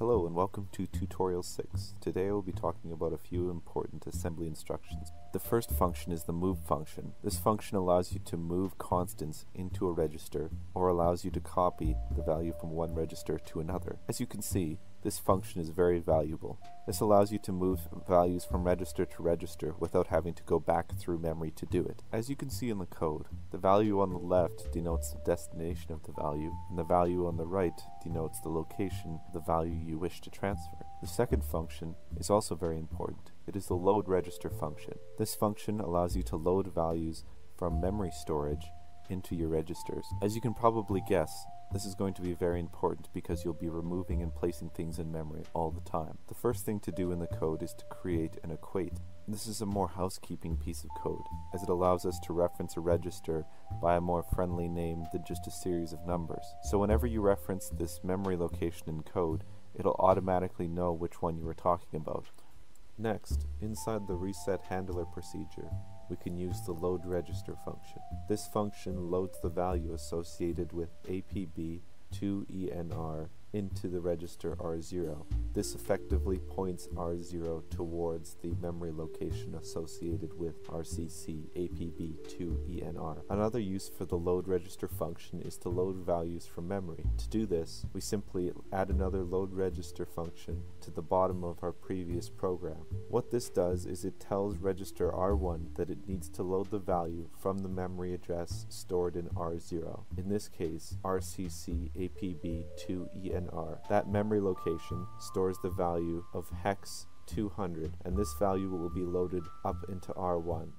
Hello and welcome to tutorial 6. Today I will be talking about a few important assembly instructions. The first function is the move function. This function allows you to move constants into a register or allows you to copy the value from one register to another. As you can see, this function is very valuable. This allows you to move values from register to register without having to go back through memory to do it. As you can see in the code, the value on the left denotes the destination of the value, and the value on the right denotes the location of the value you wish to transfer. The second function is also very important. It is the load register function. This function allows you to load values from memory storage into your registers. As you can probably guess, this is going to be very important because you'll be removing and placing things in memory all the time. The first thing to do in the code is to create an equate. This is a more housekeeping piece of code, as it allows us to reference a register by a more friendly name than just a series of numbers. So whenever you reference this memory location in code, it'll automatically know which one you were talking about. Next, inside the reset handler procedure, we can use the load register function. This function loads the value associated with APB2ENR into the register R0. This effectively points R0 towards the memory location associated with RCC APB2ENR. Another use for the load register function is to load values from memory. To do this, we simply add another load register function to the bottom of our previous program. What this does is it tells register R1 that it needs to load the value from the memory address stored in R0. In this case, RCC APB2ENR that memory location stores the value of hex 200 and this value will be loaded up into R1.